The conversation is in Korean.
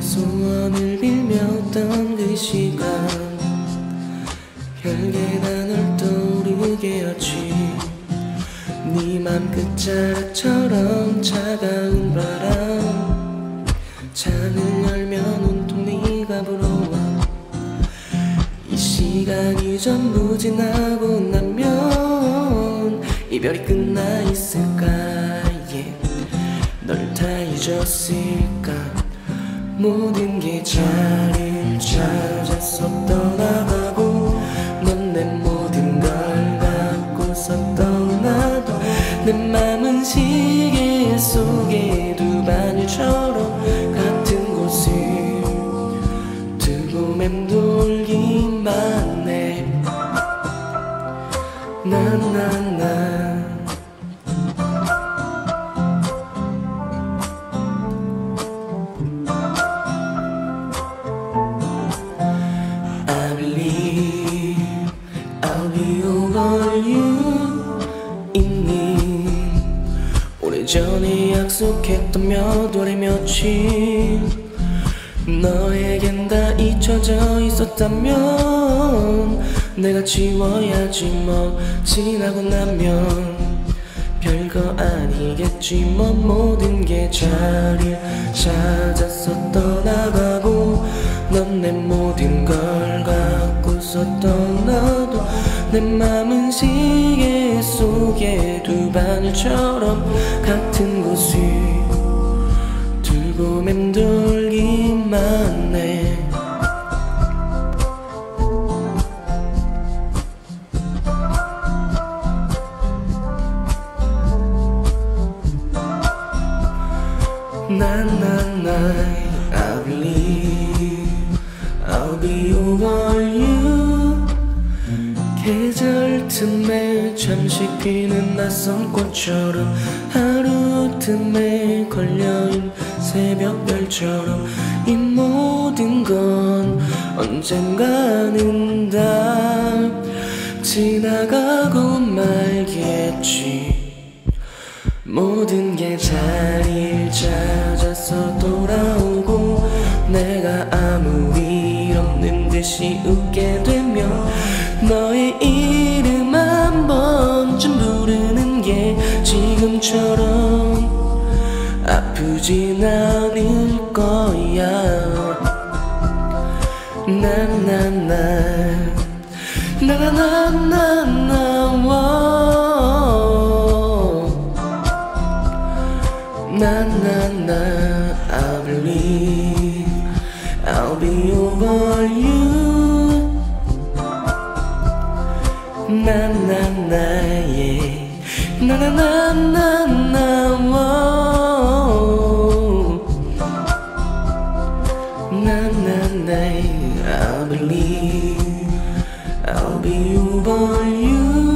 소원을 빌며던 그 시간. 널 떠오르게 하지. 네맘 끝자락처럼 차가운 바람. 창을 전부 지나고 나면 이별이 끝나 있을까 yeah. 널다 잊었을까 모든 게 자리를 찾아서 떠나가 전에 약속했던 몇 월의 며칠. 너에겐 다 잊혀져 있었다면 내가 지워야지 뭐 지나고 나면. 별거 아니겠지 뭐 모든 게 자리를 찾아서 떠나가고 넌 내 모든 걸 갖고서 떠나도 내 맘은 시계 속에 두 바늘처럼 같은 곳을 두고 맴돌기만 해. 나나나 I believe I'll be over you 계절 틈에 잠시 피는 낯선 꽃처럼 하루 틈에 걸려인 새벽별처럼 이 모든 건 언젠가는 다 지나가고 말겠지. 모든 게 자리를 찾아서 돌아오고 내가 아무 일 없는 듯이 웃게 되면 너의 이름 한 번쯤 부르는 게 지금처럼 아프진 않을 거야 나나나 나나나나나 na, I believe I'll be over you. 나의 나나나나나 나나나 I believe I'll be you by you.